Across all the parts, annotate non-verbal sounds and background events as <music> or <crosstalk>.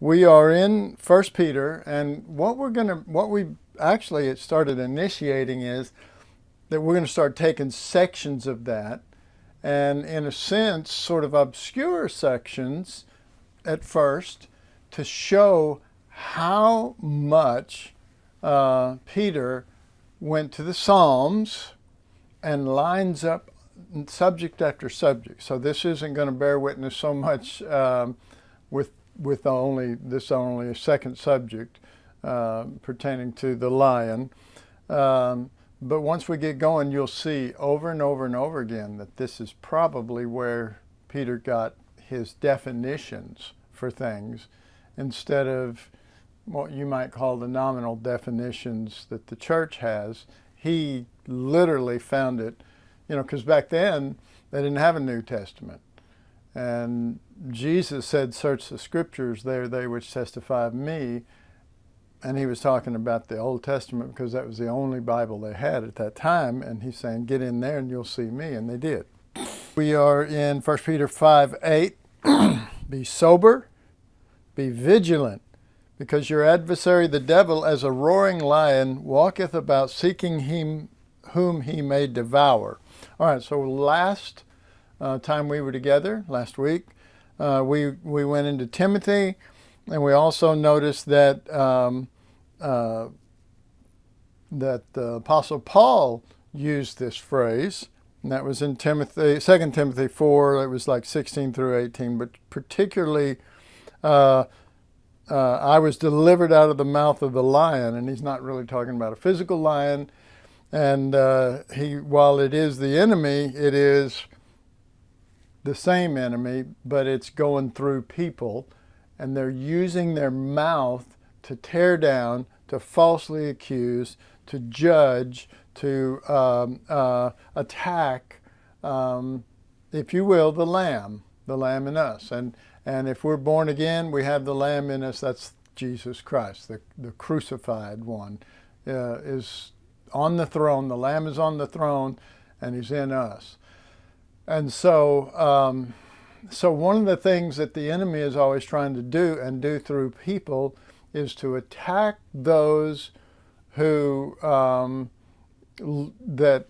We are in First Peter, and what we're gonna, what we actually started initiating is that we're going to start taking sections of that, and in a sense, sort of obscure sections at first, to show how much uh, Peter went to the Psalms and lines up subject after subject. So this isn't going to bear witness so much um, with with only this only a second subject uh, pertaining to the lion. Um, but once we get going, you'll see over and over and over again that this is probably where Peter got his definitions for things instead of what you might call the nominal definitions that the church has. He literally found it, you know, because back then they didn't have a New Testament. And Jesus said, Search the scriptures, they are they which testify of me. And he was talking about the Old Testament because that was the only Bible they had at that time. And he's saying, Get in there and you'll see me. And they did. We are in 1 Peter 5 8. <clears throat> be sober, be vigilant, because your adversary the devil, as a roaring lion, walketh about seeking him whom he may devour. All right, so last uh, time we were together, last week, uh, we, we went into Timothy, and we also noticed that, um, uh, that the Apostle Paul used this phrase, and that was in Timothy, 2 Timothy 4, it was like 16 through 18, but particularly uh, uh, I was delivered out of the mouth of the lion, and he's not really talking about a physical lion. And uh, he, while it is the enemy, it is the same enemy, but it's going through people, and they're using their mouth to tear down, to falsely accuse, to judge, to um, uh, attack, um, if you will, the Lamb, the Lamb in us. And and if we're born again, we have the Lamb in us. That's Jesus Christ, the, the crucified one, uh, is on the throne. The Lamb is on the throne, and He's in us. And so, um, so one of the things that the enemy is always trying to do and do through people is to attack those who um, that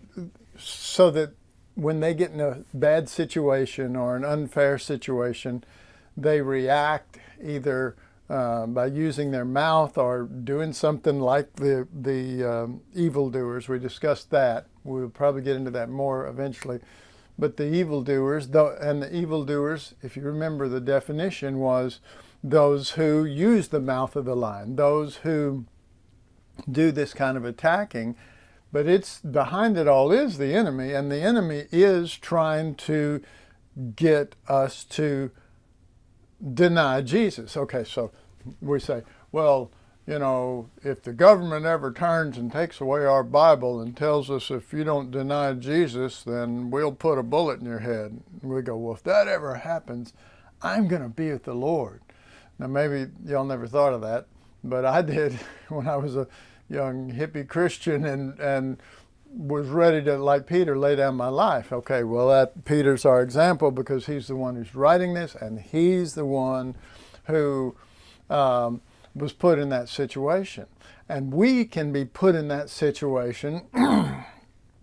so that when they get in a bad situation or an unfair situation, they react either uh, by using their mouth or doing something like the the um, evildoers. We discussed that. We'll probably get into that more eventually. But the evildoers, though, and the evildoers, if you remember the definition, was those who use the mouth of the lion, those who do this kind of attacking. But it's behind it all is the enemy, and the enemy is trying to get us to deny Jesus. Okay, so we say, well, you know, if the government ever turns and takes away our Bible and tells us if you don't deny Jesus, then we'll put a bullet in your head. And we go, well, if that ever happens, I'm going to be with the Lord. Now, maybe y'all never thought of that, but I did <laughs> when I was a young hippie Christian and, and was ready to, like Peter, lay down my life. Okay, well, that Peter's our example because he's the one who's writing this, and he's the one who um, was put in that situation. And we can be put in that situation <clears throat>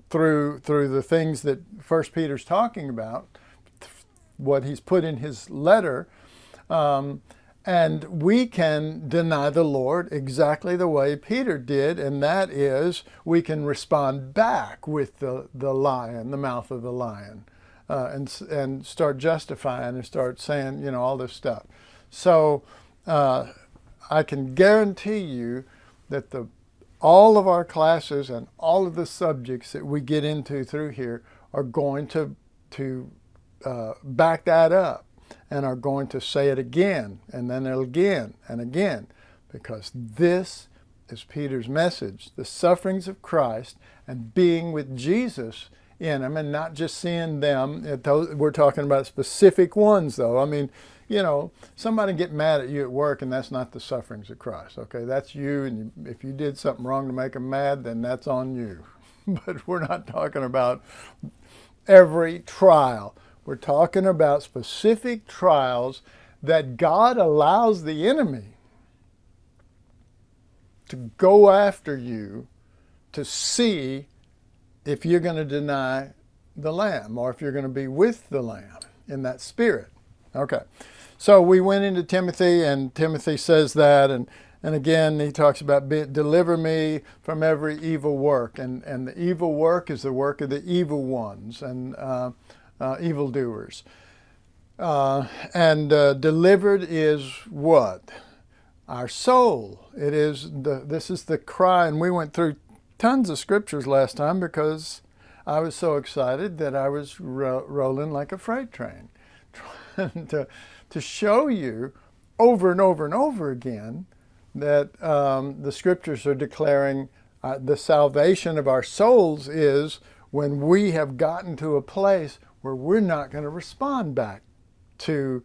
through through the things that First Peter's talking about, what he's put in his letter. Um, and we can deny the Lord exactly the way Peter did, and that is we can respond back with the, the lion, the mouth of the lion, uh, and, and start justifying and start saying, you know, all this stuff. So uh, I can guarantee you that the, all of our classes and all of the subjects that we get into through here are going to, to uh, back that up and are going to say it again and then again and again because this is Peter's message the sufferings of Christ and being with Jesus in them and not just seeing them. We're talking about specific ones, though. I mean, you know, somebody get mad at you at work and that's not the sufferings of Christ. Okay, that's you, and you, if you did something wrong to make them mad, then that's on you. <laughs> but we're not talking about every trial. We're talking about specific trials that God allows the enemy to go after you to see if you're going to deny the Lamb or if you're going to be with the Lamb in that spirit. Okay. So we went into Timothy, and Timothy says that, and and again, he talks about deliver me from every evil work, and and the evil work is the work of the evil ones and uh, uh, evildoers. Uh, and uh, delivered is what our soul. It is the this is the cry, and we went through tons of scriptures last time because I was so excited that I was ro- rolling like a freight train, <laughs> trying to to show you over and over and over again that um, the scriptures are declaring uh, the salvation of our souls is when we have gotten to a place where we're not going to respond back to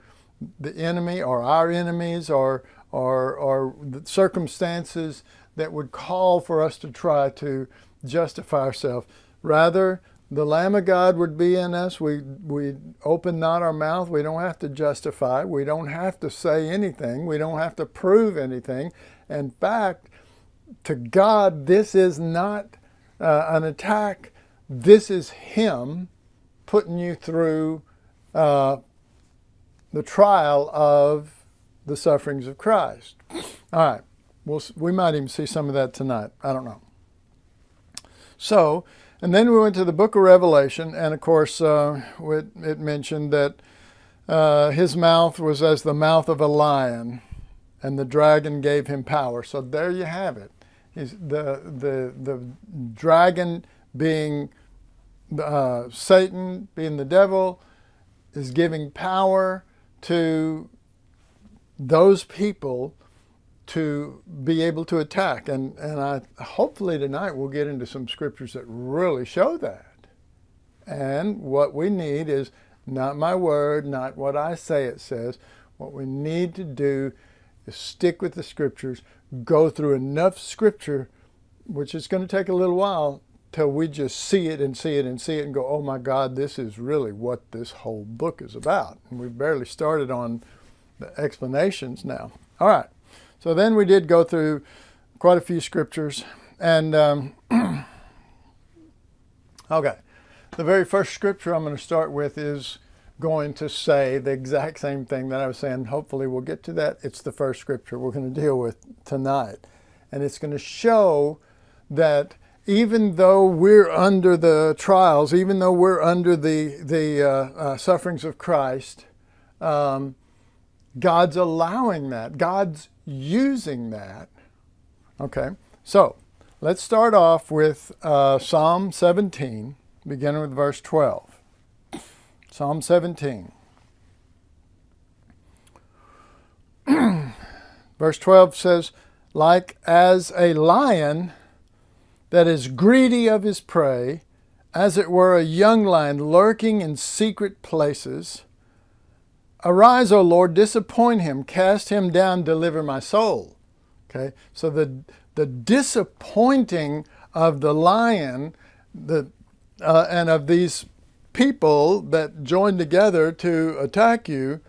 the enemy or our enemies or, or, or the circumstances that would call for us to try to justify ourselves. Rather, the Lamb of God would be in us. We, we open not our mouth. We don't have to justify. We don't have to say anything. We don't have to prove anything. In fact, to God, this is not uh, an attack. This is Him putting you through uh, the trial of the sufferings of Christ. All right, we'll, we might even see some of that tonight. I don't know. So, and then we went to the book of Revelation, and of course, uh, it, it, mentioned that uh, his mouth was as the mouth of a lion, and the dragon gave him power. So there you have it. He's the, the, the dragon being uh, Satan, being the devil, is giving power to those people to be able to attack. And, and I hopefully tonight we'll get into some scriptures that really show that. And what we need is not my word, not what I say it says. What we need to do is stick with the scriptures, go through enough scripture, which is going to take a little while, till we just see it and see it and see it and go, oh my God, this is really what this whole book is about. And we've barely started on the explanations now. All right. So then we did go through quite a few scriptures. And, um, <clears throat> okay, the very first scripture I'm going to start with is going to say the exact same thing that I was saying. Hopefully, we'll get to that. It's the first scripture we're going to deal with tonight. And it's going to show that even though we're under the trials, even though we're under the, the uh, uh, sufferings of Christ, um, God's allowing that. God's using that. Okay, so let's start off with uh, Psalm 17, beginning with verse 12. Psalm 17. <clears throat> verse 12 says, Like as a lion that is greedy of his prey, as it were a young lion lurking in secret places, Arise, O Lord, disappoint him, cast him down, deliver my soul. Okay, so the, the disappointing of the lion the, uh, and of these people that join together to attack you,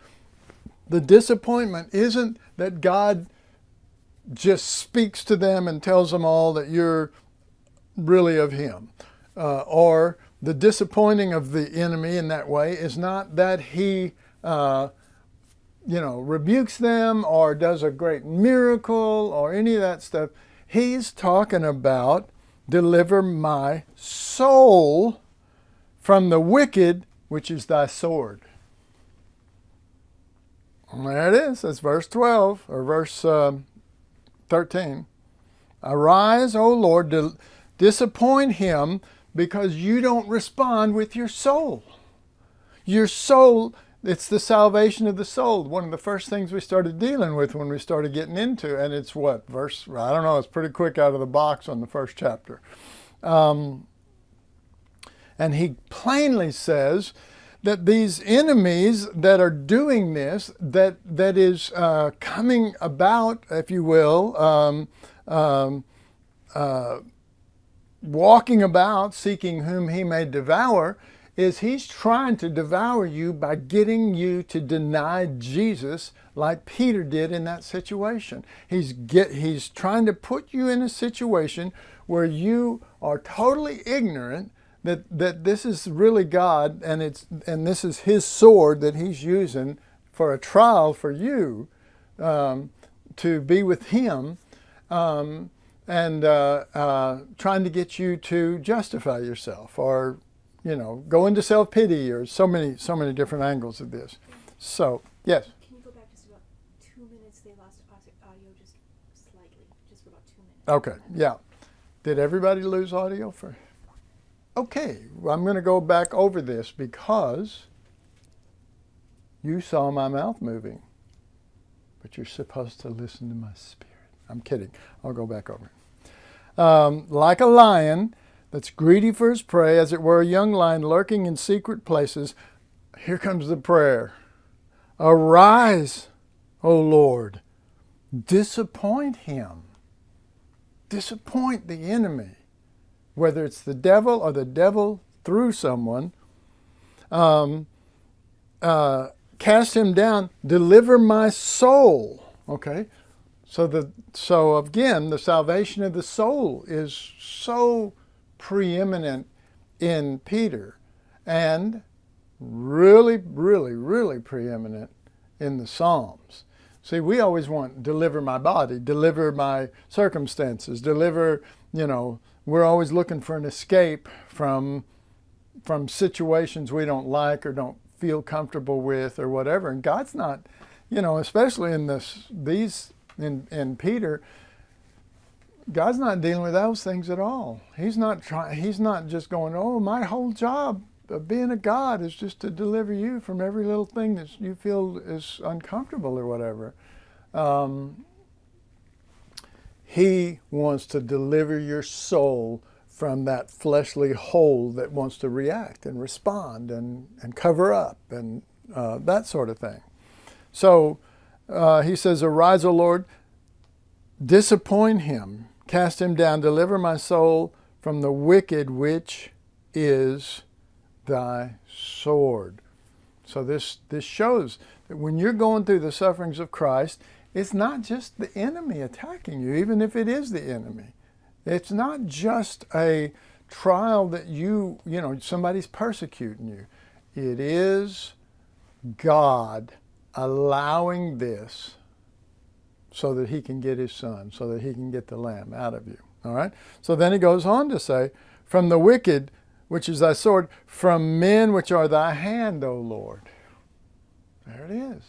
the disappointment isn't that God just speaks to them and tells them all that you're really of Him. Uh, or the disappointing of the enemy in that way is not that He uh, you know, rebukes them or does a great miracle or any of that stuff. He's talking about deliver my soul from the wicked, which is thy sword. And there it is. That's verse 12 or verse um, 13. Arise, O Lord, disappoint him because you don't respond with your soul. Your soul it's the salvation of the soul. One of the first things we started dealing with when we started getting into, and it's what verse? I don't know. It's pretty quick out of the box on the first chapter, um, and he plainly says that these enemies that are doing this, that that is uh, coming about, if you will, um, um, uh, walking about seeking whom he may devour is he's trying to devour you by getting you to deny Jesus like Peter did in that situation. He's get he's trying to put you in a situation where you are totally ignorant that that this is really God and it's and this is his sword that he's using for a trial for you um, to be with him um, and uh, uh, trying to get you to justify yourself or you know, go into self pity or so many so many different angles of this. So yes. Can you go back just about two minutes? They lost audio just slightly, just for about two minutes. Okay. Yeah. Did everybody lose audio for? Okay. Well, I'm going to go back over this because you saw my mouth moving, but you're supposed to listen to my spirit. I'm kidding. I'll go back over. Um, like a lion that's greedy for his prey, as it were a young lion lurking in secret places. Here comes the prayer Arise, O Lord, disappoint him. Disappoint the enemy, whether it's the devil or the devil through someone. Um, uh, cast him down, deliver my soul. Okay, so the so again, the salvation of the soul is so preeminent in Peter and really, really, really preeminent in the Psalms. See, we always want deliver my body, deliver my circumstances, deliver, you know, we're always looking for an escape from from situations we don't like or don't feel comfortable with or whatever. And God's not, you know, especially in this these in in Peter, God's not dealing with those things at all. He's not trying. He's not just going, "Oh, my whole job of being a God is just to deliver you from every little thing that you feel is uncomfortable or whatever." Um, he wants to deliver your soul from that fleshly hole that wants to react and respond and, and cover up and uh, that sort of thing. So uh, he says, Arise, O Lord, disappoint him Cast him down, deliver my soul from the wicked, which is thy sword. So this, this shows that when you're going through the sufferings of Christ, it's not just the enemy attacking you, even if it is the enemy. It's not just a trial that you, you know, somebody's persecuting you. It is God allowing this so that he can get his son, so that he can get the lamb out of you. All right? So then he goes on to say, From the wicked, which is thy sword, from men which are thy hand, O Lord. There it is.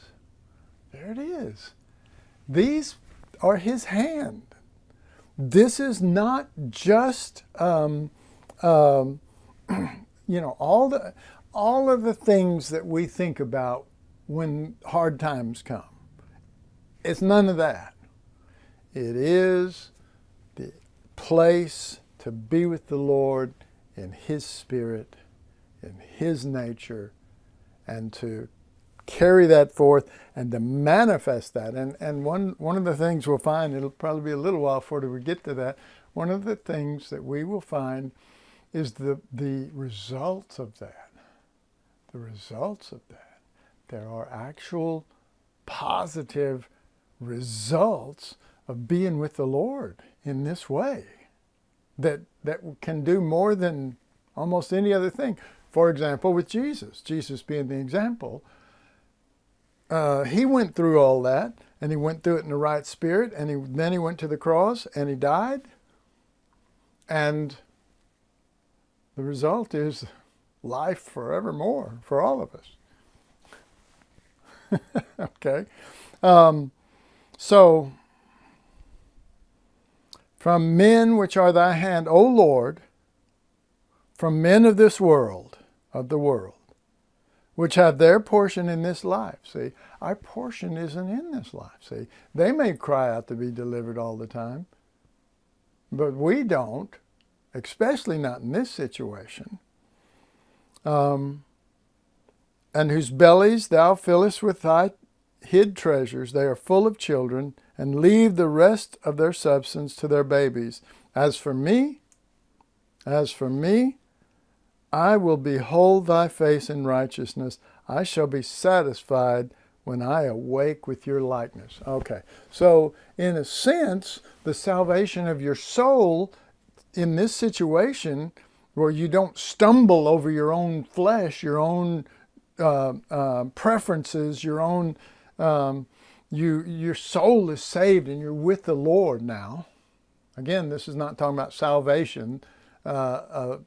There it is. These are his hand. This is not just, um, um, <clears throat> you know, all the all of the things that we think about when hard times come. It's none of that. It is the place to be with the Lord in His Spirit, in His nature, and to carry that forth and to manifest that. And, and one, one of the things we'll find, it'll probably be a little while before we get to that, one of the things that we will find is the, the results of that. The results of that. There are actual positive results of being with the Lord in this way that, that can do more than almost any other thing. For example, with Jesus, Jesus being the example, uh, he went through all that and he went through it in the right spirit and he, then he went to the cross and he died. And the result is life forevermore for all of us. <laughs> okay. Um, so, from men which are thy hand, O Lord, from men of this world, of the world, which have their portion in this life. See, our portion isn't in this life. See, they may cry out to be delivered all the time, but we don't, especially not in this situation. Um, and whose bellies thou fillest with thy hid treasures. They are full of children and leave the rest of their substance to their babies. As for me, as for me, I will behold thy face in righteousness. I shall be satisfied when I awake with your likeness. Okay, so in a sense, the salvation of your soul in this situation where you don't stumble over your own flesh, your own uh, uh, preferences, your own, um, you, your soul is saved and you're with the Lord now. Again, this is not talking about salvation uh, uh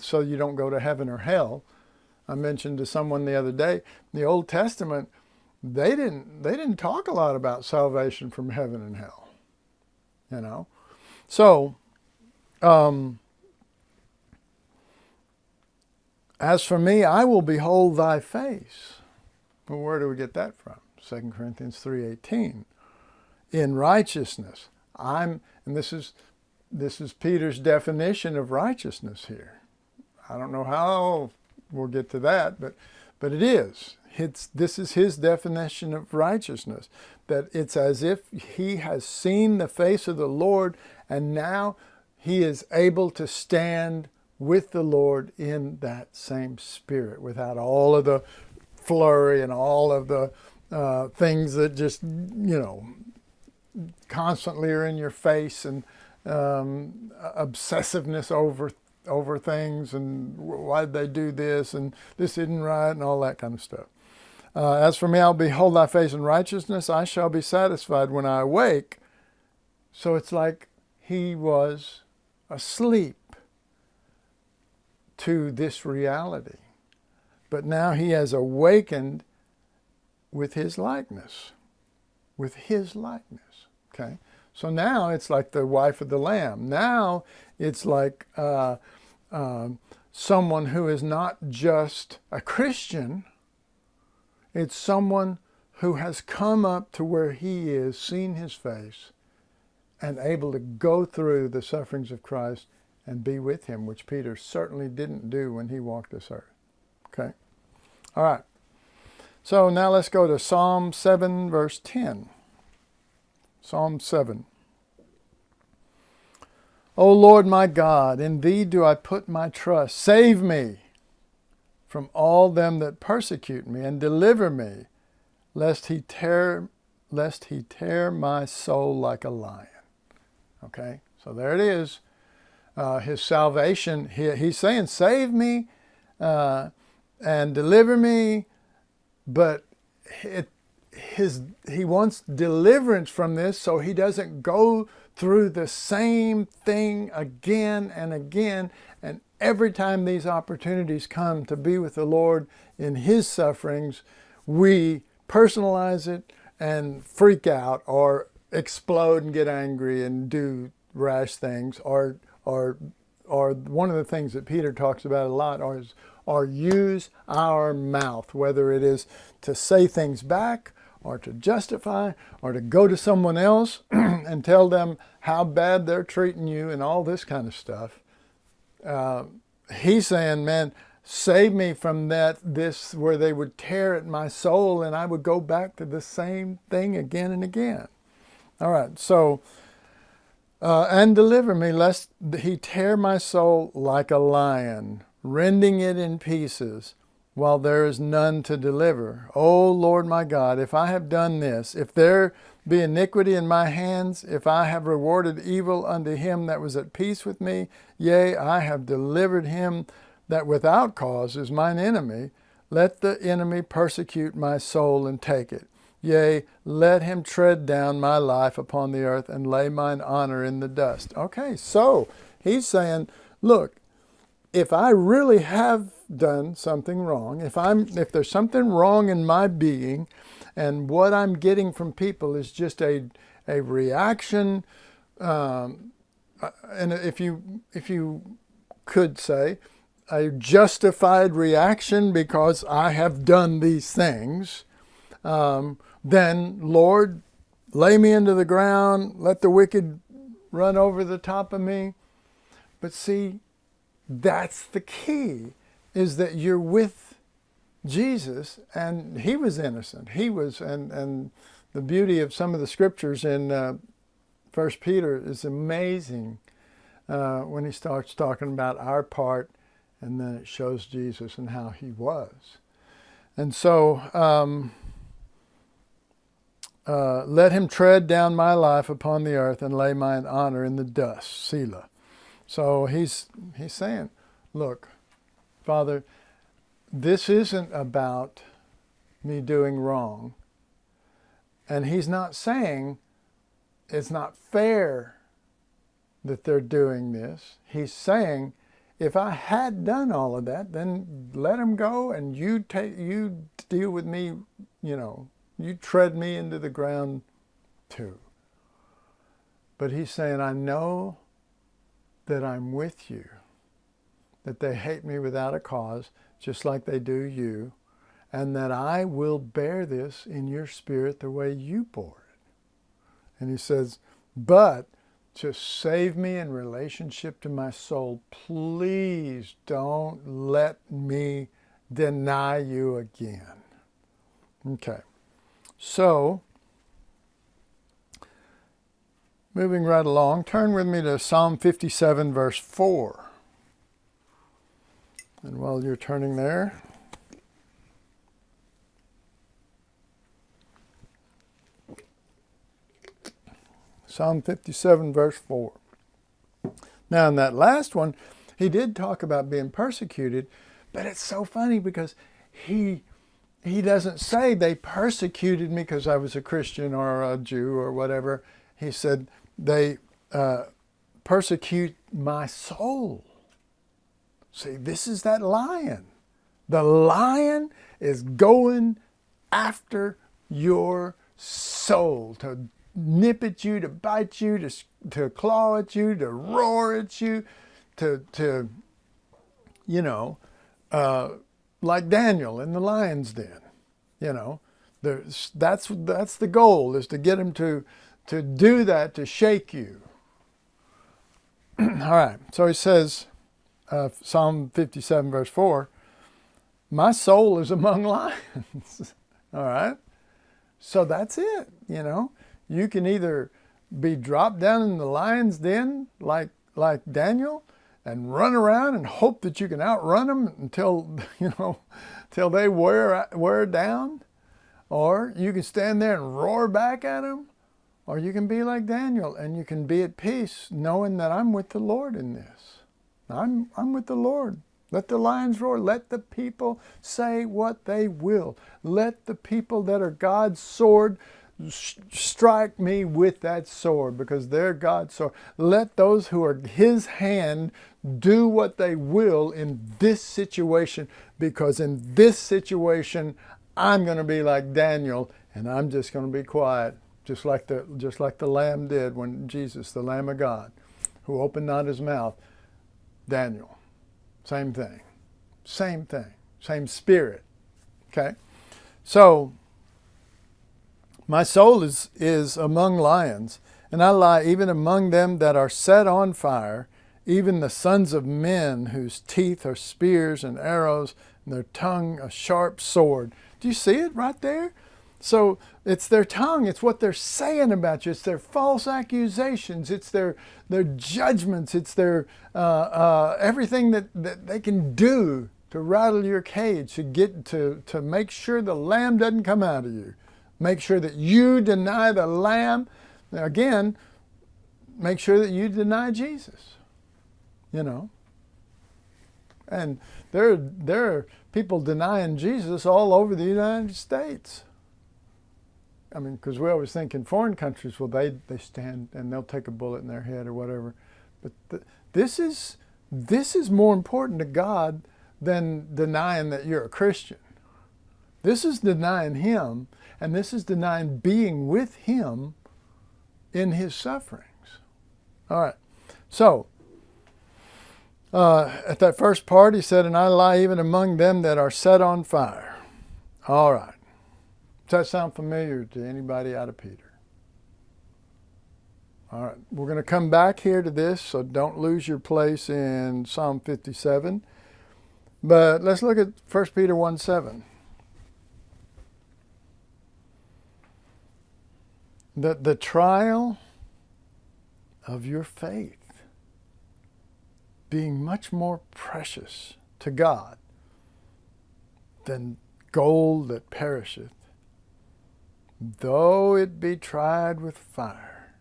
so you don't go to heaven or hell. I mentioned to someone the other day, the Old Testament, they didn't they didn't talk a lot about salvation from heaven and hell. You know, so um, as for me, I will behold thy face. Well, where do we get that from? 2 Corinthians three eighteen. In righteousness, I'm, and this is this is Peter's definition of righteousness here. I don't know how we'll get to that, but but it is. It's, this is his definition of righteousness. That it's as if he has seen the face of the Lord and now he is able to stand with the Lord in that same spirit without all of the flurry and all of the uh, things that just, you know, constantly are in your face and um, obsessiveness over over things and why did they do this and this isn't right and all that kind of stuff. Uh, as for me, I'll behold thy face in righteousness. I shall be satisfied when I awake. So it's like he was asleep to this reality. But now he has awakened with his likeness. With his likeness. Okay? So now it's like the wife of the lamb. Now it's like uh, uh, someone who is not just a Christian, it's someone who has come up to where he is, seen his face, and able to go through the sufferings of Christ and be with him, which Peter certainly didn't do when he walked this earth. Okay? All right. So now let's go to Psalm 7, verse 10. Psalm 7. O Lord my God, in thee do I put my trust. Save me from all them that persecute me, and deliver me, lest he tear, lest he tear my soul like a lion. Okay, so there it is. Uh, his salvation, he, he's saying, save me uh, and deliver me, but it, his, he wants deliverance from this so he doesn't go through the same thing again and again. And every time these opportunities come to be with the Lord in his sufferings, we personalize it and freak out or explode and get angry and do rash things or or or one of the things that Peter talks about a lot is or use our mouth, whether it is to say things back or to justify or to go to someone else <clears throat> and tell them how bad they're treating you and all this kind of stuff. Uh, he's saying, man, save me from that, this where they would tear at my soul and I would go back to the same thing again and again. All right, so, uh, and deliver me lest he tear my soul like a lion, rending it in pieces while there is none to deliver. O Lord my God, if I have done this, if there be iniquity in my hands, if I have rewarded evil unto him that was at peace with me, yea, I have delivered him that without cause is mine enemy, let the enemy persecute my soul and take it. Yea, let him tread down my life upon the earth and lay mine honor in the dust. Okay, so he's saying, look, if I really have done something wrong, if I'm if there's something wrong in my being, and what I'm getting from people is just a a reaction, um, uh, and if you if you could say a justified reaction because I have done these things, um, then Lord, lay me into the ground, let the wicked run over the top of me. But see, that's the key is that you're with Jesus and he was innocent. He was, and, and the beauty of some of the scriptures in uh, First Peter is amazing uh, when he starts talking about our part and then it shows Jesus and how he was. And so, um, uh, let him tread down my life upon the earth and lay mine honor in the dust. Selah. So he's he's saying, look, Father, this isn't about me doing wrong. And he's not saying it's not fair that they're doing this. He's saying if I had done all of that, then let him go and you take you deal with me, you know, you tread me into the ground too. But he's saying, I know that I'm with you, that they hate me without a cause, just like they do you, and that I will bear this in your spirit the way you bore it. And he says, but to save me in relationship to my soul, please don't let me deny you again. Okay. So, moving right along, turn with me to Psalm 57, verse 4. And while you're turning there, Psalm 57, verse 4. Now, in that last one, he did talk about being persecuted, but it's so funny because he he doesn't say they persecuted me because I was a Christian or a Jew or whatever. He said they uh, persecute my soul. See, this is that lion. The lion is going after your soul to nip at you, to bite you, to, to claw at you, to roar at you, to, to you know, uh, like Daniel in the lion's den. You know, There's, that's, that's the goal, is to get him to, to do that, to shake you. <clears throat> All right, so he says, uh, Psalm 57, verse 4, My soul is among <laughs> lions. All right, so that's it, you know you can either be dropped down in the lion's den like like Daniel and run around and hope that you can outrun them until <laughs> you know till they wear wear down or you can stand there and roar back at them or you can be like Daniel and you can be at peace knowing that I'm with the Lord in this. I'm I'm with the Lord. Let the lions roar. Let the people say what they will. Let the people that are God's sword strike me with that sword because they're God's sword. Let those who are His hand do what they will in this situation because in this situation I'm going to be like Daniel and I'm just going to be quiet just like the just like the lamb did when Jesus the lamb of God who opened not his mouth Daniel. Same thing. Same thing. Same spirit. Okay? So my soul is, is among lions, and I lie even among them that are set on fire, even the sons of men whose teeth are spears and arrows, and their tongue a sharp sword. Do you see it right there? So it's their tongue, it's what they're saying about you, it's their false accusations, it's their, their judgments, it's their uh, uh, everything that, that they can do to rattle your cage, to get to, to make sure the lamb doesn't come out of you. Make sure that you deny the Lamb. Again, make sure that you deny Jesus. You know. And there, there are people denying Jesus all over the United States. I mean, because we always think in foreign countries, well, they, they stand and they'll take a bullet in their head or whatever. But th- this is this is more important to God than denying that you're a Christian. This is denying Him and this is denying being with him in his sufferings. All right. So, uh, at that first part, he said, And I lie even among them that are set on fire. All right. Does that sound familiar to anybody out of Peter? All right. We're going to come back here to this, so don't lose your place in Psalm 57. But let's look at 1 Peter 1 7. the, the trial of your faith being much more precious to God than gold that perisheth, though it be tried with fire,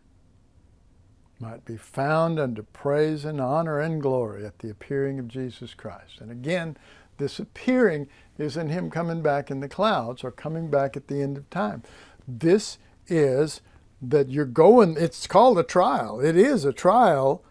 might be found unto praise and honor and glory at the appearing of Jesus Christ. And again, this appearing is in him coming back in the clouds or coming back at the end of time. This is that you're going, it's called a trial. It is a trial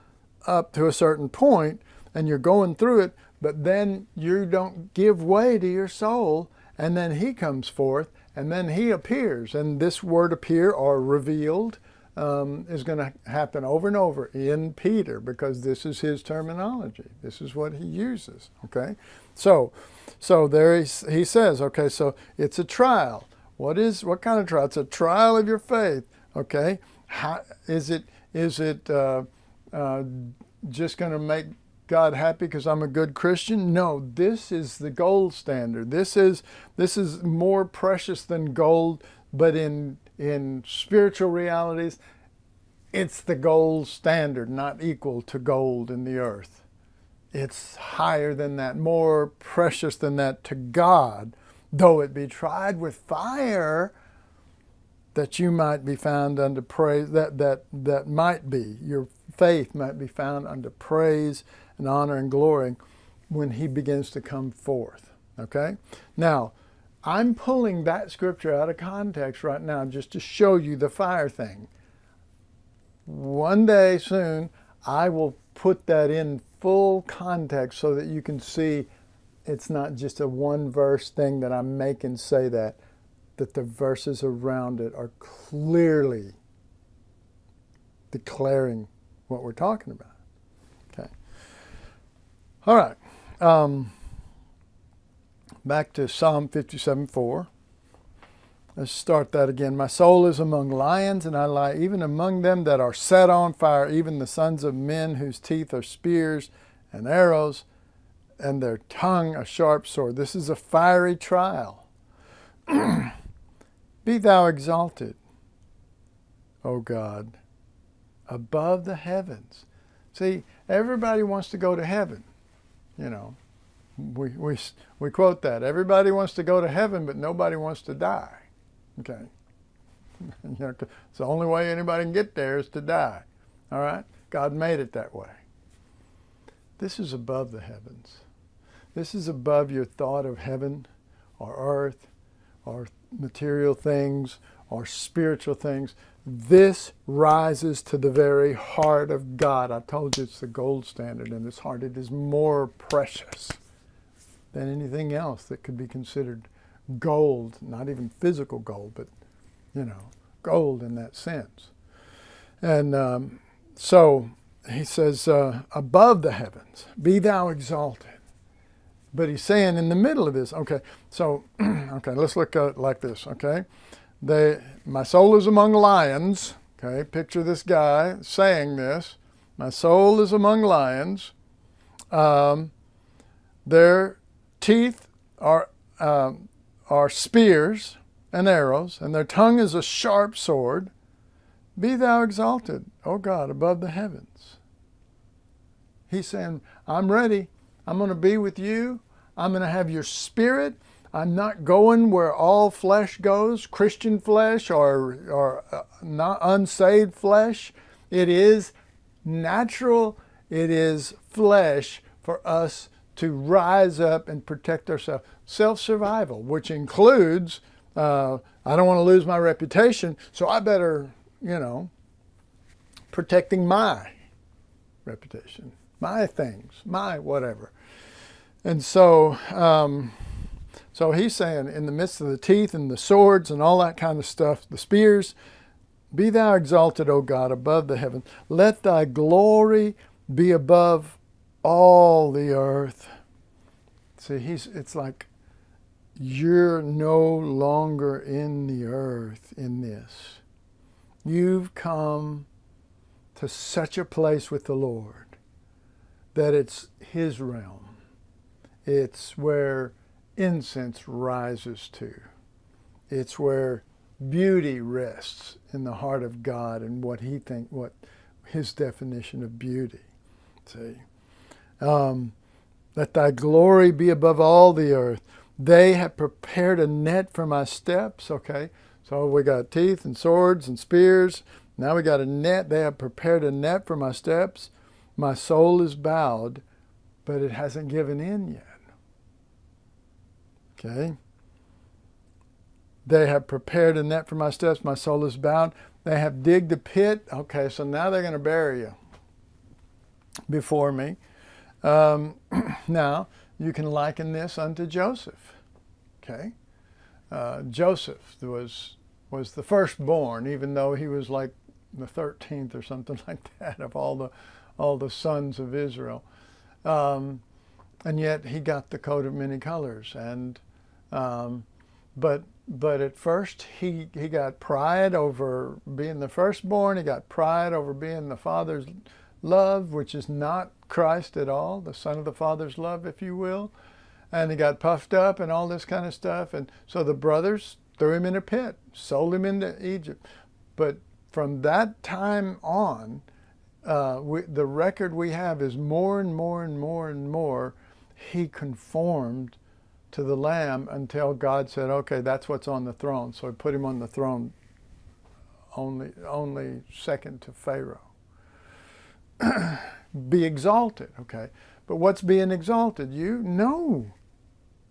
up to a certain point, and you're going through it, but then you don't give way to your soul, and then he comes forth, and then he appears. And this word appear or revealed um, is going to happen over and over in Peter because this is his terminology. This is what he uses. Okay, so so there he, he says. Okay, so it's a trial. What is what kind of trial? It's a trial of your faith. Okay, How, is it is it uh, uh, just going to make God happy because I'm a good Christian? No, this is the gold standard. This is this is more precious than gold, but in in spiritual realities, it's the gold standard, not equal to gold in the earth. It's higher than that, more precious than that to God, though it be tried with fire that you might be found unto praise, that, that, that might be, your faith might be found unto praise and honor and glory when he begins to come forth. Okay? Now, I'm pulling that scripture out of context right now just to show you the fire thing. One day soon, I will put that in full context so that you can see it's not just a one verse thing that I'm making say that that the verses around it are clearly declaring what we're talking about. All right. Um, back to Psalm 57 4. Let's start that again. My soul is among lions, and I lie even among them that are set on fire, even the sons of men whose teeth are spears and arrows, and their tongue a sharp sword. This is a fiery trial. <clears throat> Be thou exalted, O God, above the heavens. See, everybody wants to go to heaven. You know, we, we, we quote that. Everybody wants to go to heaven, but nobody wants to die. Okay. <laughs> it's the only way anybody can get there is to die. All right? God made it that way. This is above the heavens. This is above your thought of heaven or earth or material things or spiritual things. This rises to the very heart of God. I told you it's the gold standard in this heart. It is more precious than anything else that could be considered gold, not even physical gold, but, you know, gold in that sense. And um, so he says, uh, above the heavens, be thou exalted. But he's saying in the middle of this, okay, so, <clears throat> okay, let's look at it like this, okay? They, my soul is among lions, okay? Picture this guy saying this. My soul is among lions. Um, their teeth are, um, are spears and arrows, and their tongue is a sharp sword. Be thou exalted, O God, above the heavens. He's saying, I'm ready. I'm going to be with you. I'm going to have your spirit. I'm not going where all flesh goes, Christian flesh or, or uh, not unsaved flesh. It is natural, it is flesh for us to rise up and protect ourselves. Self survival, which includes uh, I don't want to lose my reputation, so I better, you know, protecting my reputation, my things, my whatever. And so, um, so he's saying, in the midst of the teeth and the swords and all that kind of stuff, the spears, be thou exalted, O God, above the heaven. Let thy glory be above all the earth. See, he's it's like you're no longer in the earth in this. You've come to such a place with the Lord that it's his realm. It's where incense rises to. It's where beauty rests in the heart of God and what He think, what His definition of beauty. See, um, Let thy glory be above all the earth. They have prepared a net for my steps. Okay, so we got teeth and swords and spears. Now we got a net. They have prepared a net for my steps. My soul is bowed, but it hasn't given in yet. Okay. They have prepared a net for my steps. My soul is bound. They have digged a pit. Okay, so now they're going to bury you before me. Um, <clears throat> now, you can liken this unto Joseph. Okay? Uh, Joseph was, was the firstborn, even though he was like the 13th or something <laughs> like that of all the, all the sons of Israel. Um, and yet he got the coat of many colors. And, um, but, but at first he, he got pride over being the firstborn. He got pride over being the father's love, which is not Christ at all, the Son of the Father's love, if you will. And he got puffed up and all this kind of stuff. And so the brothers threw him in a pit, sold him into Egypt. But from that time on, uh, we, the record we have is more and more and more and more he conformed to the Lamb until God said, okay, that's what's on the throne. So he put him on the throne only, only second to Pharaoh. <clears throat> be exalted, okay? But what's being exalted? You? No.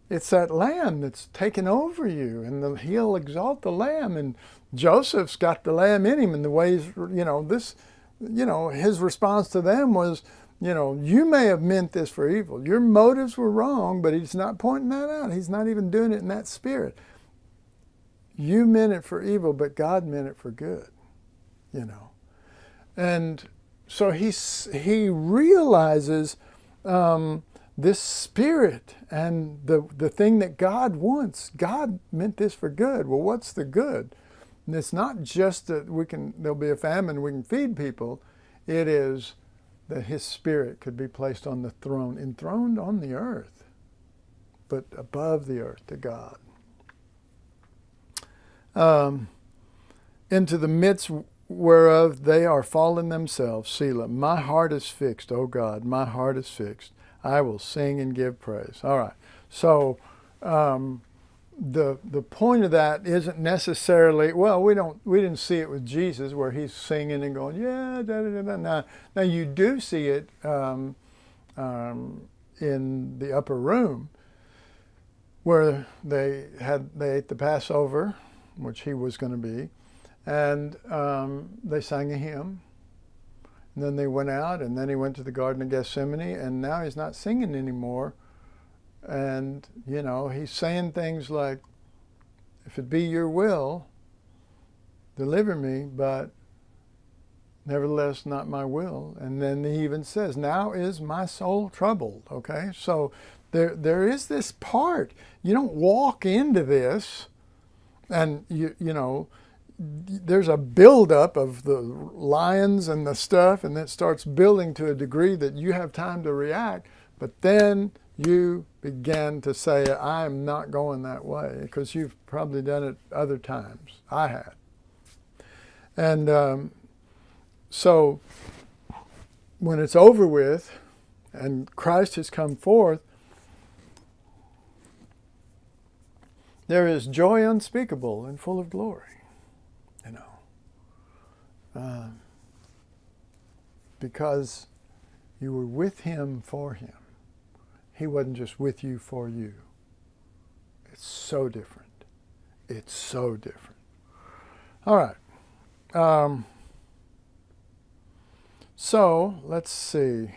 It's that lamb that's taken over you, and the, he'll exalt the lamb. And Joseph's got the lamb in him, and the ways, you know, this, you know, his response to them was, you know, you may have meant this for evil. Your motives were wrong, but he's not pointing that out. He's not even doing it in that spirit. You meant it for evil, but God meant it for good, you know. And so he, he realizes um, this spirit and the, the thing that God wants. God meant this for good. Well, what's the good? And it's not just that we can, there'll be a famine, we can feed people. It is that his spirit could be placed on the throne, enthroned on the earth, but above the earth to God. Um, into the midst whereof they are fallen themselves. Selah. My heart is fixed, O God, my heart is fixed. I will sing and give praise. All right. So um, the the point of that isn't necessarily well. We don't we didn't see it with Jesus where he's singing and going yeah da da da da. Now, now you do see it um, um, in the upper room where they had they ate the Passover, which he was going to be, and um, they sang a hymn. And then they went out, and then he went to the Garden of Gethsemane, and now he's not singing anymore. And, you know, he's saying things like, if it be your will, deliver me, but nevertheless not my will. And then he even says, now is my soul troubled, okay? So there, there is this part. You don't walk into this and, you, you know, there's a buildup of the lions and the stuff, and it starts building to a degree that you have time to react. But then you begin to say, I am not going that way, because you've probably done it other times. I had. And um, so when it's over with and Christ has come forth, there is joy unspeakable and full of glory. You know, uh, because you were with him for him. He wasn't just with you for you. It's so different. It's so different. All right. Um, so let's see.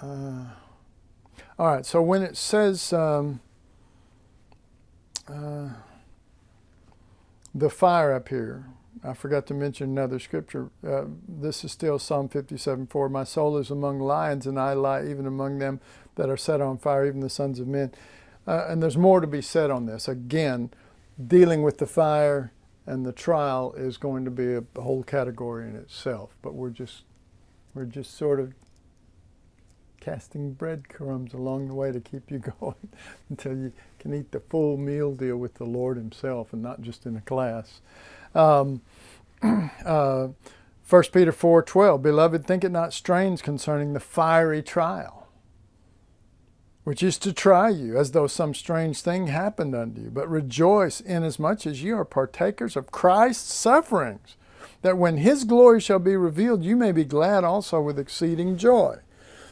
Uh, all right. So when it says um, uh, the fire up here, I forgot to mention another scripture. Uh, this is still Psalm 57 4. My soul is among lions, and I lie even among them that are set on fire, even the sons of men. Uh, and there's more to be said on this. Again, dealing with the fire and the trial is going to be a, whole category in itself. But we're just we're just sort of casting breadcrumbs along the way to keep you <laughs> going until you can eat the full meal deal with the Lord Himself and not just in a class. Um, <clears throat> uh, 1 Peter 4:12 Beloved think it not strange concerning the fiery trial which is to try you as though some strange thing happened unto you. But rejoice inasmuch as ye are partakers of Christ's sufferings that when his glory shall be revealed you may be glad also with exceeding joy.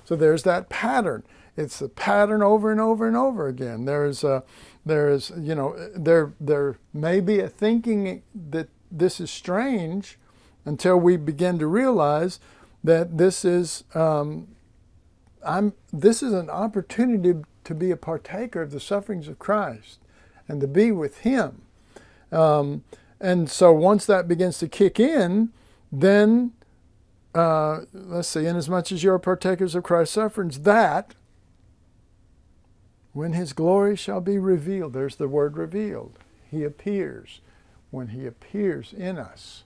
So there's that pattern. It's a pattern over and over and over again. There's a there's you know there there may be a thinking that this is strange until we begin to realize that this is um, I'm this is an opportunity to be a partaker of the sufferings of Christ and to be with Him. Um, and so once that begins to kick in, then uh, let's see, inasmuch as you are partakers of Christ's sufferings, that when His glory shall be revealed, there's the word revealed. He appears. When He appears in us,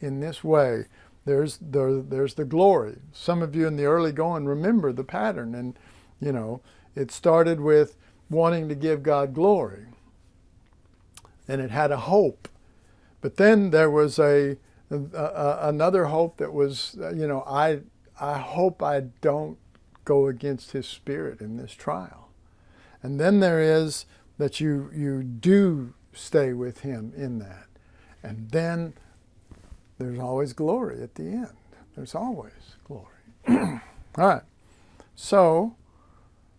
in this way, there's the, there's the glory. Some of you in the early going remember the pattern, and you know it started with wanting to give God glory, and it had a hope, but then there was a, a, a another hope that was you know I I hope I don't go against His Spirit in this trial, and then there is that you you do stay with Him in that, and then there's always glory at the end. There's always glory. <clears throat> All right. So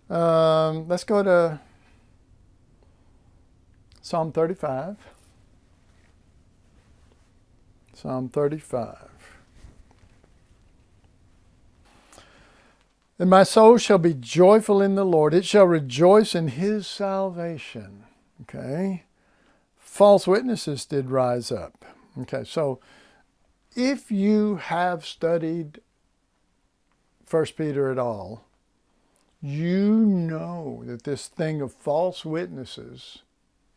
um, let's go to Psalm 35. Psalm 35. And my soul shall be joyful in the Lord. It shall rejoice in his salvation. Okay. False witnesses did rise up. Okay. So if you have studied First Peter at all, you know that this thing of false witnesses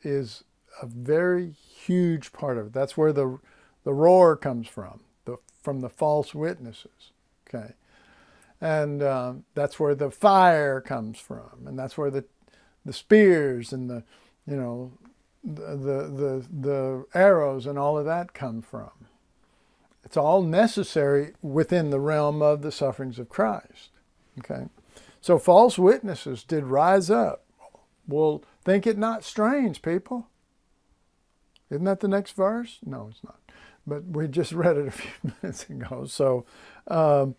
is a very huge part of it. That's where the the roar comes from, the, from the false witnesses. Okay, and uh, that's where the fire comes from, and that's where the the spears and the you know the the the, the arrows and all of that come from. It's all necessary within the realm of the sufferings of Christ. Okay? So false witnesses did rise up. Well, think it not strange, people. Isn't that the next verse? No, it's not. But we just <laughs> read it a few <laughs> minutes ago. So, um,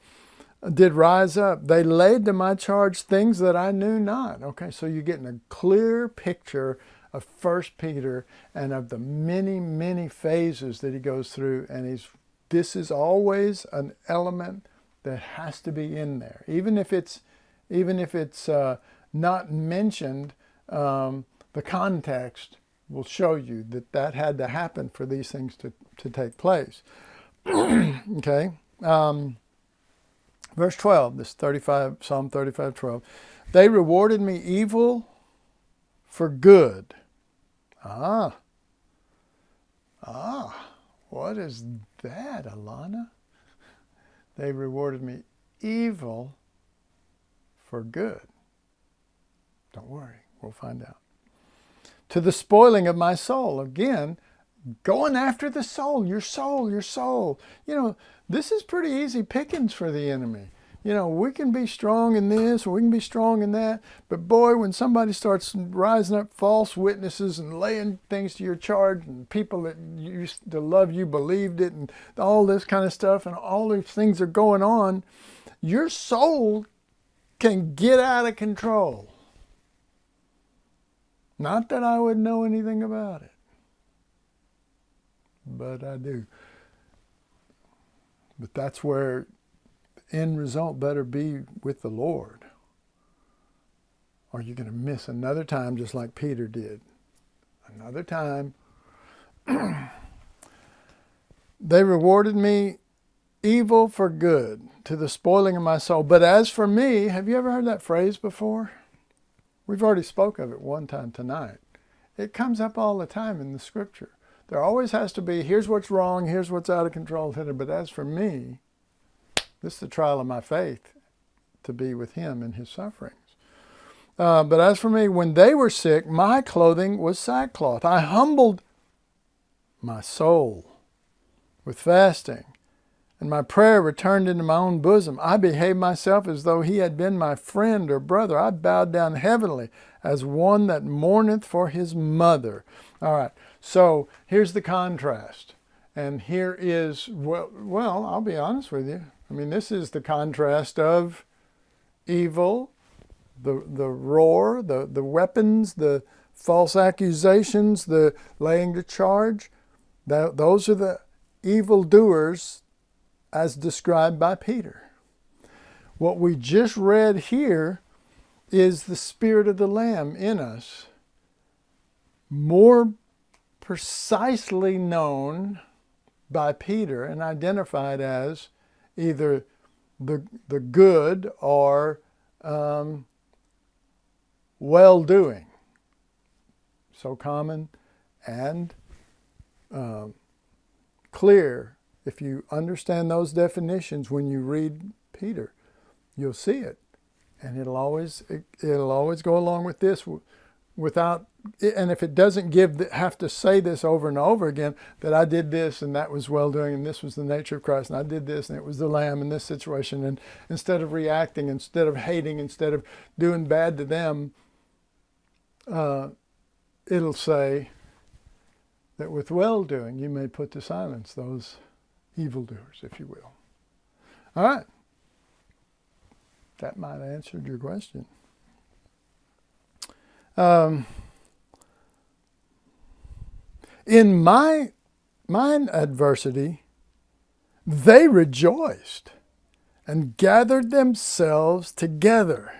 did rise up. They laid to my charge things that I knew not. Okay, so you're getting a clear picture of First Peter and of the many, many phases that he goes through, and he's this is always an element that has to be in there, even if it's even if it's uh, not mentioned. Um, the context will show you that that had to happen for these things to, to take place. <clears throat> okay. Um, verse 12, this 35, Psalm 35, 12. They rewarded me evil for good. Ah. Ah. What is that, Alana? They rewarded me evil for good. Don't worry, we'll find out. To the spoiling of my soul. Again, going after the soul, your soul, your soul. You know, this is pretty easy pickings for the enemy you know, we can be strong in this or we can be strong in that. But boy, when somebody starts rising up false witnesses and laying things to your charge and people that used to love you believed it and all this kind of stuff and all these things are going on, your soul can get out of control. Not that I would know anything about it, but I do. But that's where end result better be with the Lord. Or you're going to miss another time just like Peter did. Another time. <clears throat> they rewarded me evil for good to the spoiling of my soul. But as for me, have you ever heard that phrase before? We've already spoke of it one time tonight. It comes up all the time in the scripture. There always has to be, here's what's wrong, here's what's out of control, but as for me, this is the trial of my faith to be with him in his sufferings. Uh, but as for me, when they were sick, my clothing was sackcloth. I humbled my soul with fasting and my prayer returned into my own bosom. I behaved myself as though he had been my friend or brother. I bowed down heavenly as one that mourneth for his mother. All right, so here's the contrast. And here is, well, well, I'll be honest with you. I mean, this is the contrast of evil, the, the roar, the, the weapons, the false accusations, the laying to charge. That, those are the evildoers as described by Peter. What we just read here is the Spirit of the Lamb in us, more precisely known by Peter and identified as either the, the good or um, well doing. So common and um, clear. If you understand those definitions when you read Peter, you'll see it and it'll always it, will always go along with this without and if it doesn't give have to say this over and over again that I did this and that was well doing and this was the nature of Christ and I did this and it was the lamb in this situation. And instead of reacting instead of hating instead of doing bad to them uh, it'll say that with well doing you may put to silence those evildoers if you will. All right. That might have answered your question. Um, in my mine adversity, they rejoiced and gathered themselves together.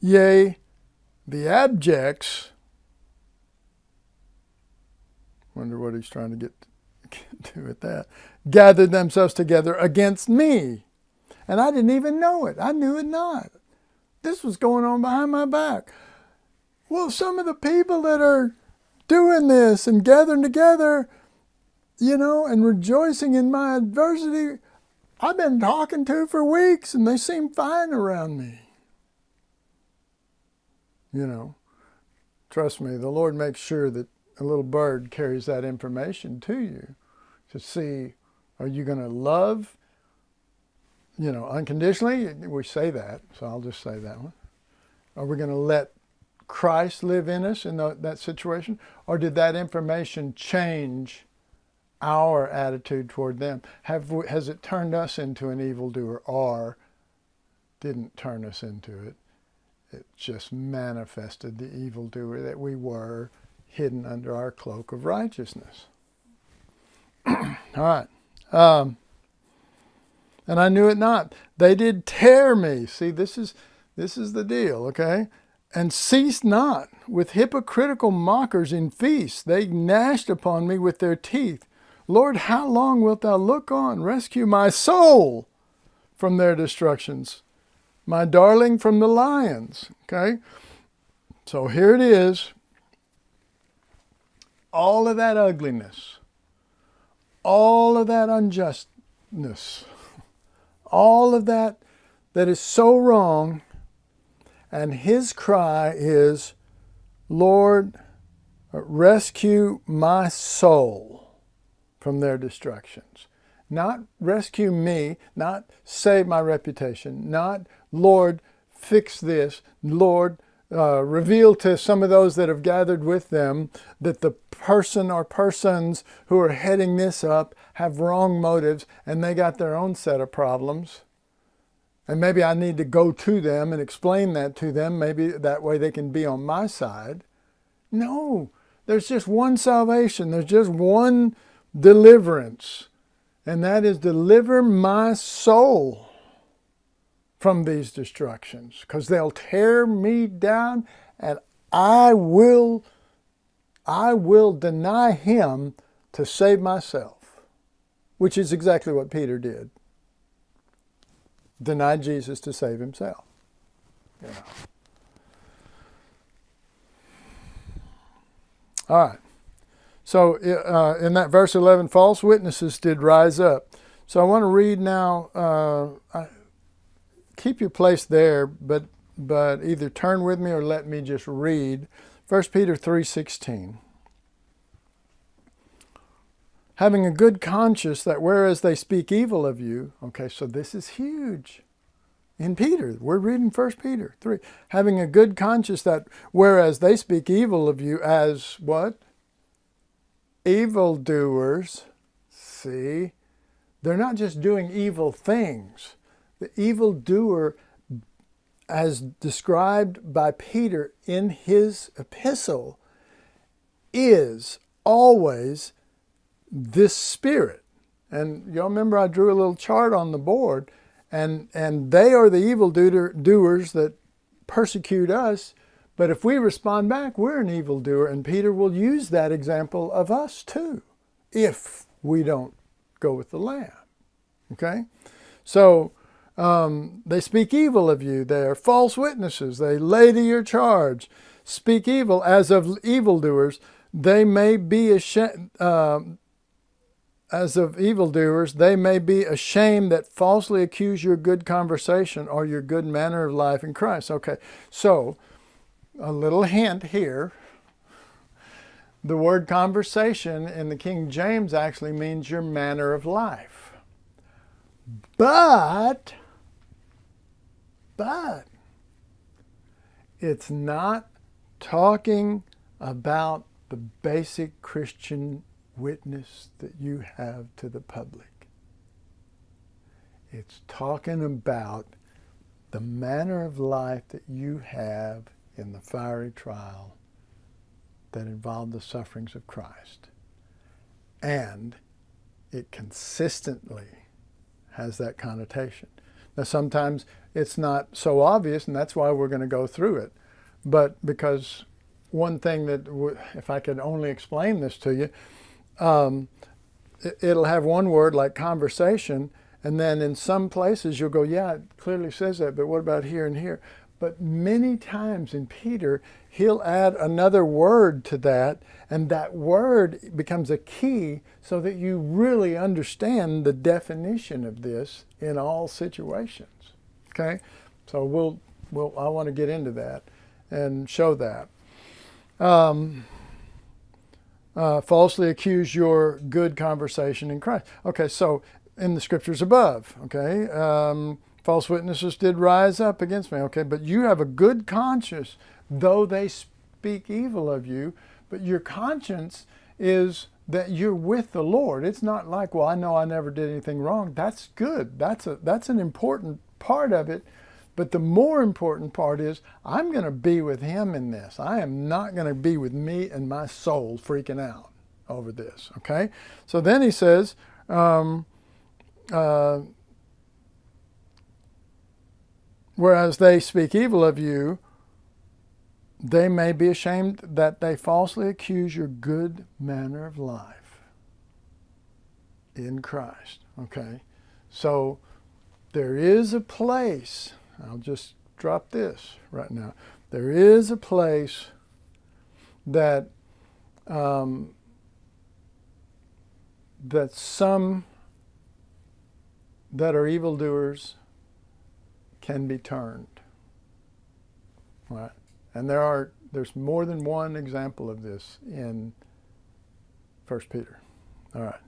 Yea, the abjects, wonder what he's trying to get, <laughs> get to with that, gathered themselves together against me and I didn't even know it. I knew it not. This was going on behind my back. Well, some of the people that are doing this and gathering together, you know, and rejoicing in my adversity, I've been talking to for weeks and they seem fine around me. You know, trust me, the Lord makes sure that a little bird carries that information to you to see are you going to love you know, unconditionally, we say that, so I'll just say that one. Are we going to let Christ live in us in the, that situation? Or did that information change our attitude toward them? Have we, has it turned us into an evildoer or didn't turn us into it? It just manifested the evildoer that we were hidden under our cloak of righteousness. All right. Um, and I knew it not. They did tear me. See, this is this is the deal, okay? And ceased not with hypocritical mockers in feasts. They gnashed upon me with their teeth. Lord, how long wilt thou look on? Rescue my soul from their destructions, my darling from the lions. Okay? So here it is. All of that ugliness, all of that unjustness, all of that that is so wrong. And his cry is, Lord, rescue my soul from their destructions. Not rescue me, not save my reputation, not, Lord, fix this, Lord, uh, reveal to some of those that have gathered with them that the person or persons who are heading this up have wrong motives and they got their own set of problems. And maybe I need to go to them and explain that to them. Maybe that way they can be on my side. No, there's just one salvation, there's just one deliverance, and that is deliver my soul from these destructions because they'll tear me down and I will I will deny him to save myself which is exactly what Peter did denied Jesus to save himself yeah. all right so uh, in that verse 11 false witnesses did rise up so I want to read now uh, I, keep your place there, but but either turn with me or let me just read 1 Peter 3:16. Having a good conscience that whereas they speak evil of you, okay, so this is huge. In Peter, we're reading 1 Peter 3. Having a good conscience that whereas they speak evil of you as what? Evildoers. See? They're not just doing evil things. The evildoer, as described by Peter in his epistle, is always this spirit. And y'all remember I drew a little chart on the board, and, and they are the evil doers that persecute us. But if we respond back, we're an evildoer, and Peter will use that example of us too, if we don't go with the Lamb. Okay? So um, they speak evil of you. They are false witnesses. They lay to your charge. Speak evil as of evildoers. They may be ashamed. Uh, as of evildoers, they may be ashamed that falsely accuse your good conversation or your good manner of life in Christ. Okay, so a little hint here. The word conversation in the King James actually means your manner of life. But, but, it's not talking about the basic Christian witness that you have to the public. It's talking about the manner of life that you have in the fiery trial that involved the sufferings of Christ. And it consistently has that connotation. Now, sometimes it's not so obvious, and that's why we're going to go through it. But because one thing that, if I could only explain this to you, um, it'll have one word like conversation, and then in some places you'll go, yeah, it clearly says that, but what about here and here? But many times in Peter, he'll add another word to that, and that word becomes a key so that you really understand the definition of this in all situations. Okay? So we'll, we'll I want to get into that and show that. Um, uh, falsely accuse your good conversation in Christ. Okay, so in the scriptures above, okay, um, false witnesses did rise up against me, okay, but you have a good conscience, though they speak evil of you, but your conscience is that you're with the Lord. It's not like, well, I know I never did anything wrong. That's good. That's a that's an important part of it but the more important part is I'm going to be with him in this. I am not going to be with me and my soul freaking out over this. Okay? So then he says, um, uh, whereas they speak evil of you, they may be ashamed that they falsely accuse your good manner of life in Christ. Okay? So there is a place I'll just drop this right now. There is a place that um, that some that are evildoers can be turned. Right? And there are there's more than one example of this in First Peter. All right.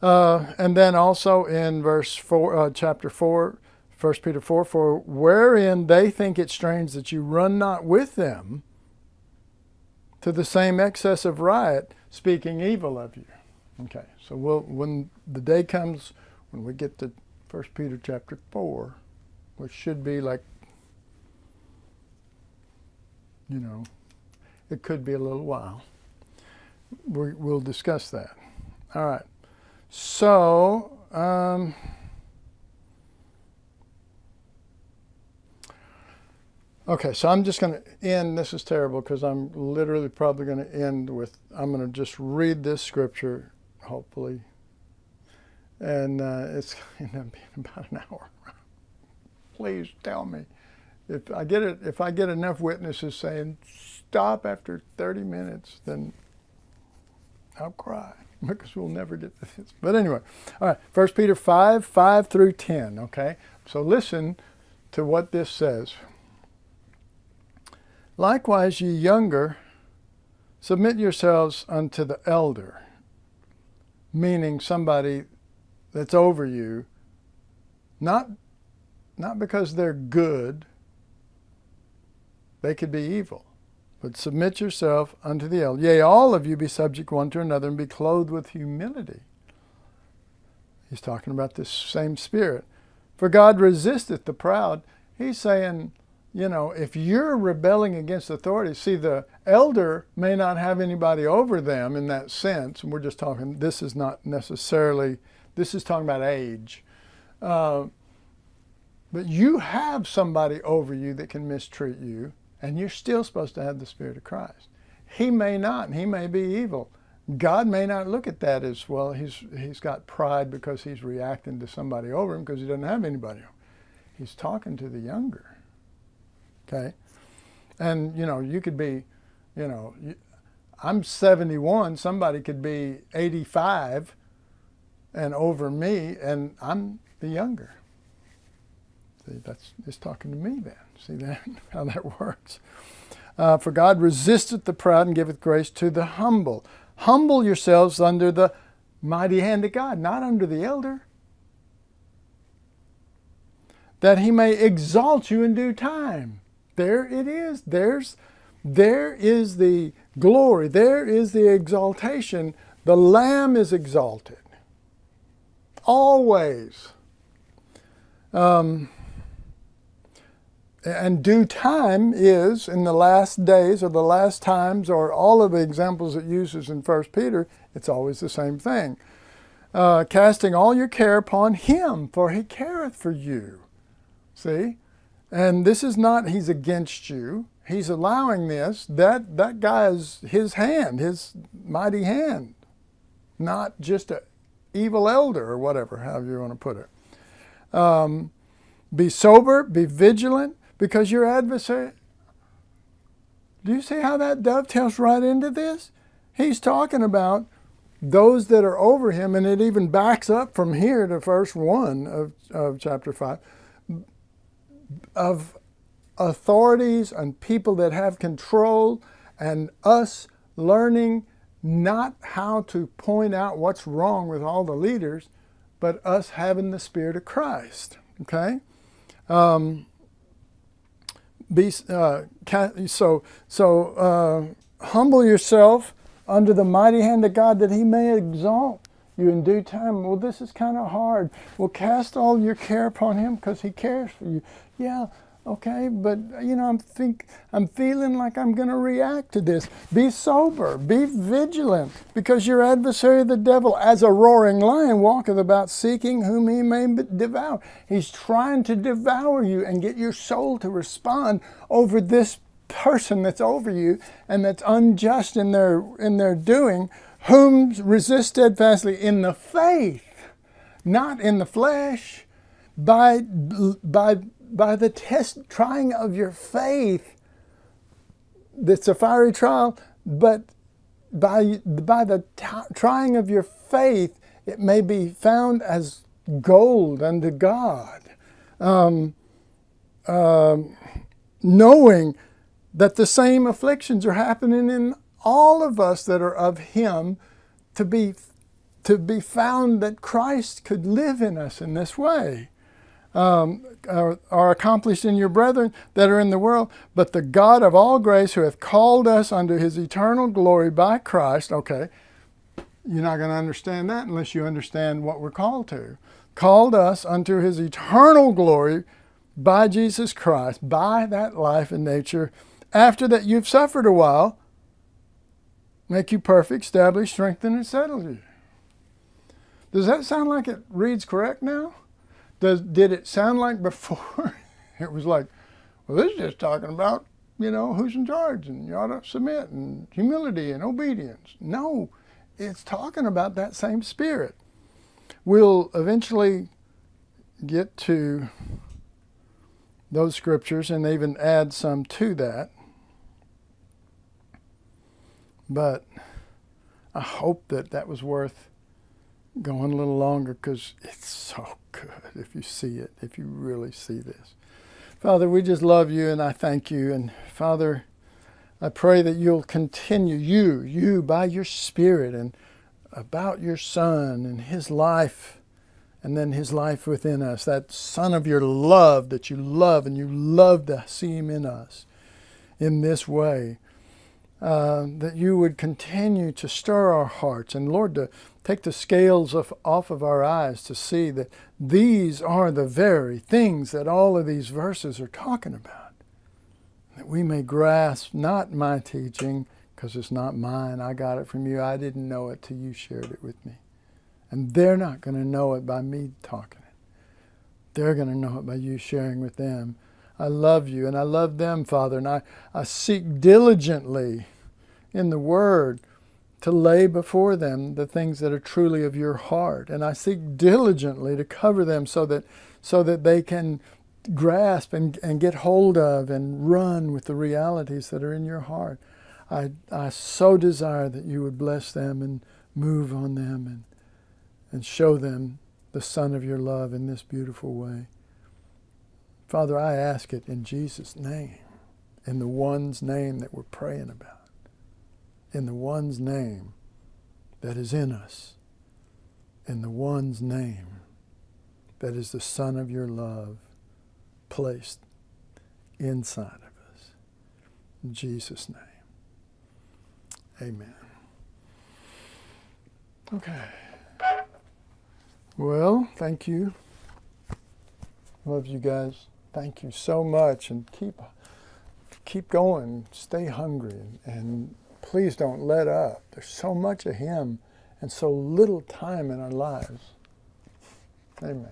Uh, and then also in verse four, uh, chapter four, 1 Peter 4 For wherein they think it strange that you run not with them to the same excess of riot, speaking evil of you. Okay, so we'll, when the day comes when we get to 1 Peter chapter 4, which should be like, you know, it could be a little while. we will discuss that. All right. So, um, Okay, so I'm just going to end. This is terrible because I'm literally probably going to end with I'm going to just read this scripture, hopefully, and uh, it's <laughs> going to be about an hour. <laughs> Please tell me if I get it. If I get enough witnesses saying stop after 30 minutes, then I'll cry <laughs> because we'll never get this. But anyway, all right. First Peter five five through ten. Okay, so listen to what this says. Likewise, ye younger, submit yourselves unto the elder. meaning somebody that's over you, not, not because they're good, they could be evil. But submit yourself unto the elder. Yea, all of you be subject one to another and be clothed with humility. He's talking about this same spirit. For God resisteth the proud. He's saying, you know, if you're rebelling against authority, see, the elder may not have anybody over them in that sense. And we're just talking, this is not necessarily, this is talking about age. Uh, but you have somebody over you that can mistreat you, and you're still supposed to have the Spirit of Christ. He may not, and he may be evil. God may not look at that as well. He's he's got pride because he's reacting to somebody over him because he doesn't have anybody. He's talking to the younger. Okay? And, you know, you could be, you know, I'm 71, somebody could be 85 and over me, and I'm the younger. See, that's it's talking to me then. See <laughs> that how that works. Uh, for God resisteth the proud and giveth grace to the humble. Humble yourselves under the mighty hand of God, not under the elder that he may exalt you in due time. There it is. There's there is the glory. There is the exaltation. The Lamb is exalted. Always. Um, and due time is in the last days or the last times or all of the examples it uses in First Peter, it's always the same thing. Uh, casting all your care upon him, for he careth for you. See? And this is not he's against you. He's allowing this. That that guy is his hand, his mighty hand, not just an evil elder or whatever, however you want to put it. Um, be sober, be vigilant, because your adversary. Do you see how that dovetails right into this? He's talking about those that are over him, and it even backs up from here to verse 1 of, of chapter 5 of authorities and people that have control and us learning not how to point out what's wrong with all the leaders, but us having the Spirit of Christ. Okay? Um, be, uh, so so uh, humble yourself under the mighty hand of God that He may exalt you in due time. Well, this is kind of hard. Well, cast all your care upon Him because He cares for you. Yeah, okay, but you know, I'm think I'm feeling like I'm going to react to this. Be sober, be vigilant, because your adversary, the devil, as a roaring lion, walketh about seeking whom he may devour. He's trying to devour you and get your soul to respond over this person that's over you and that's unjust in their in their doing whom resist steadfastly in the faith, not in the flesh, by, by, by the test, trying of your faith. It's a fiery trial, but by, by the trying of your faith, it may be found as gold unto God. Um, um, knowing that the same afflictions are happening in all of us that are of Him to be, to be found that Christ could live in us in this way. Um, are, are, accomplished in your brethren that are in the world, but the God of all grace who hath called us unto his eternal glory by Christ. Okay, you're not going to understand that unless you understand what we're called to. Called us unto his eternal glory by Jesus Christ, by that life and nature, after that you've suffered a while, make you perfect, establish, strengthen, and settle you. Does that sound like it reads correct now? Does did it sound like before? <laughs> it was like, well, this is just talking about, you know, who's in charge and you ought to submit and humility and obedience. No, it's talking about that same spirit. We'll eventually get to those scriptures and even add some to that. But I hope that that was worth going a little longer because it's so good if you see it, if you really see this. Father, we just love you and I thank you. And Father, I pray that you'll continue, you, you, by your Spirit, and about your Son and His life, and then His life within us, that Son of your love that you love and you love to see Him in us in this way. Uh, that you would continue to stir our hearts and Lord to take the scales of, off of our eyes to see that these are the very things that all of these verses are talking about. That we may grasp not my teaching, because it's not mine. I got it from you. I didn't know it till you shared it with me. And they're not going to know it by me talking it. They're going to know it by you sharing with them. I love you and I love them, Father, and I, I seek diligently in the Word to lay before them the things that are truly of your heart. And I seek diligently to cover them so that so that they can grasp and, and get hold of and run with the realities that are in your heart. I, I so desire that you would bless them and move on them and, and show them the Son of your love in this beautiful way. Father, I ask it in Jesus' name, in the one's name that we're praying about, in the one's name that is in us, in the one's name that is the Son of your love placed inside of us. In Jesus' name. Amen. Okay. Well, thank you. Love you guys. Thank you so much, and keep keep going. Stay hungry, and, and please don't let up. There's so much of Him, and so little time in our lives. Amen.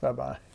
Bye bye.